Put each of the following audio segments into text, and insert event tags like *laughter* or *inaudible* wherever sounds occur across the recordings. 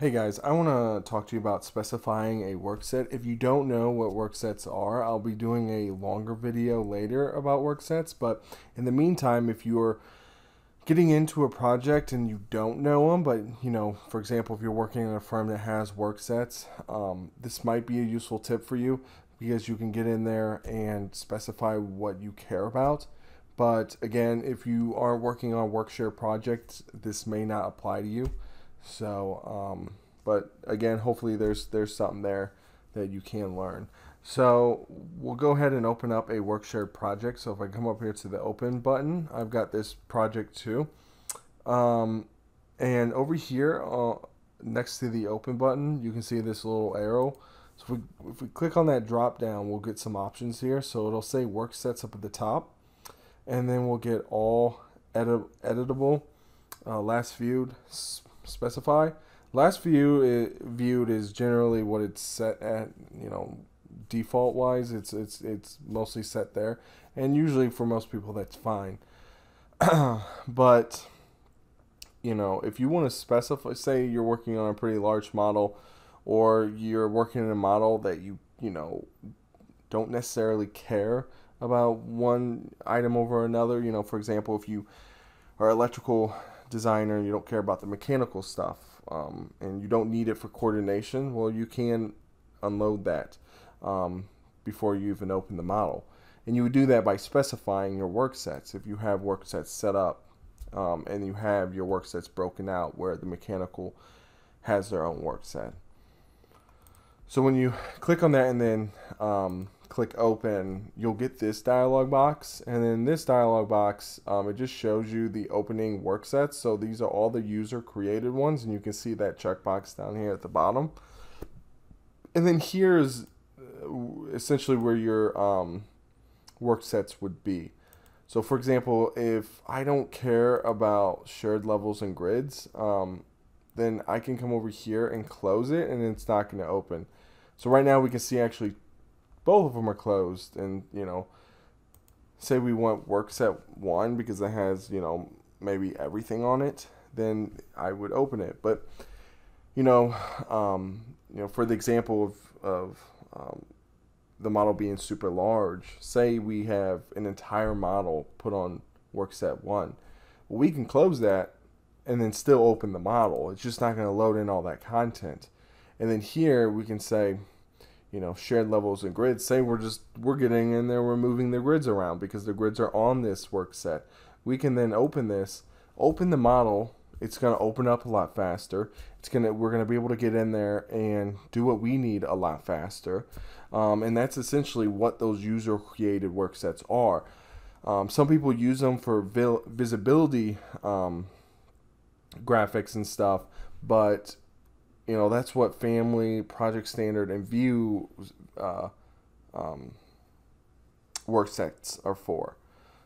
Hey guys, I want to talk to you about specifying a work set. If you don't know what work sets are, I'll be doing a longer video later about work sets. But in the meantime, if you're getting into a project and you don't know them, but you know, for example, if you're working in a firm that has work sets, um, this might be a useful tip for you because you can get in there and specify what you care about. But again, if you are working on Workshare projects, this may not apply to you. So, um, but again, hopefully there's there's something there that you can learn. So we'll go ahead and open up a Workshare project. So if I come up here to the open button, I've got this project too. Um, and over here, uh, next to the open button, you can see this little arrow. So if we, if we click on that drop down, we'll get some options here. So it'll say work sets up at the top. And then we'll get all edit editable, uh, last viewed, specify. Last view it, viewed is generally what it's set at, you know, default wise. It's it's it's mostly set there, and usually for most people that's fine. *clears throat* but you know, if you want to specify, say you're working on a pretty large model, or you're working in a model that you you know don't necessarily care about one item over another. You know, for example, if you are electrical designer and you don't care about the mechanical stuff um, and you don't need it for coordination, well, you can unload that um, before you even open the model. And you would do that by specifying your work sets. If you have work sets set up um, and you have your work sets broken out where the mechanical has their own work set. So when you click on that and then um, click open, you'll get this dialog box. And in this dialog box, um, it just shows you the opening work sets. So these are all the user created ones. And you can see that checkbox down here at the bottom. And then here's uh, essentially where your um, work sets would be. So for example, if I don't care about shared levels and grids, um, then I can come over here and close it and it's not going to open. So right now we can see actually both of them are closed and you know say we want work set one because it has you know maybe everything on it then i would open it. But you know um, you know for the example of of um, the model being super large say we have an entire model put on work set one we can close that and then still open the model. It's just not going to load in all that content. And then here we can say you know shared levels and grids. Say we're just we're getting in there we're moving the grids around because the grids are on this work set. We can then open this open the model. It's going to open up a lot faster. It's going to we're going to be able to get in there and do what we need a lot faster. Um, and that's essentially what those user created work sets are. Um, some people use them for visibility um, graphics and stuff but you know that's what family project standard and view uh, um, work sets are for.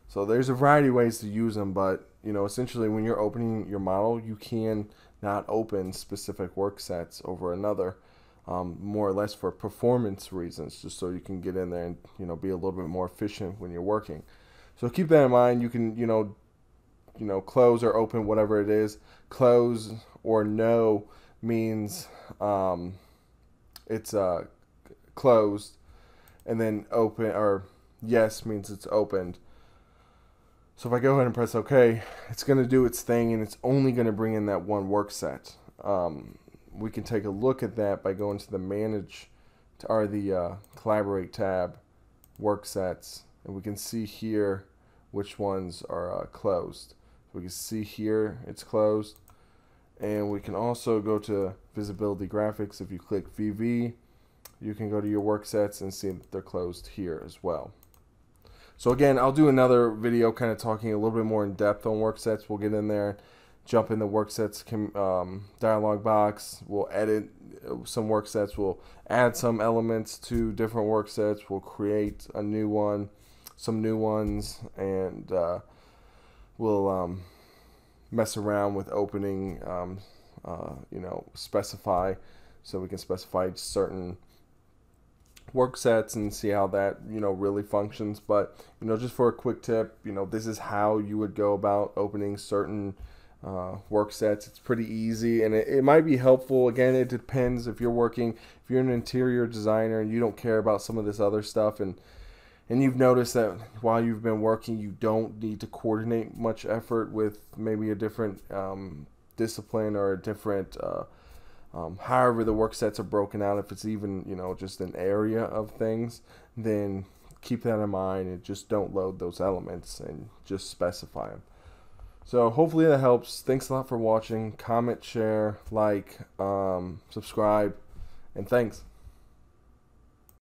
So there's a variety of ways to use them but you know essentially when you're opening your model you can not open specific work sets over another um, more or less for performance reasons just so you can get in there and you know be a little bit more efficient when you're working. So keep that in mind. You can you know you know close or open whatever it is close or no means um, it's uh, closed, and then open or yes means it's opened. So if I go ahead and press OK, it's going to do its thing, and it's only going to bring in that one work set. Um, we can take a look at that by going to the Manage or the uh, Collaborate tab, Work Sets, and we can see here which ones are uh, closed. We can see here it's closed and we can also go to visibility graphics. If you click VV you can go to your work sets and see that they're closed here as well. So again I'll do another video kind of talking a little bit more in depth on work sets. We'll get in there jump in the work sets um, dialog box. We'll edit uh, some work sets. We'll add some elements to different work sets. We'll create a new one some new ones and uh, we'll um, mess around with opening, um, uh, you know, specify so we can specify certain work sets and see how that you know really functions but you know just for a quick tip you know this is how you would go about opening certain uh, work sets. It's pretty easy and it, it might be helpful. Again, it depends if you're working, if you're an interior designer and you don't care about some of this other stuff and and you've noticed that while you've been working, you don't need to coordinate much effort with maybe a different um, discipline or a different, uh, um, however the work sets are broken out. If it's even you know just an area of things, then keep that in mind and just don't load those elements and just specify them. So hopefully that helps. Thanks a lot for watching. Comment, share, like, um, subscribe, and thanks.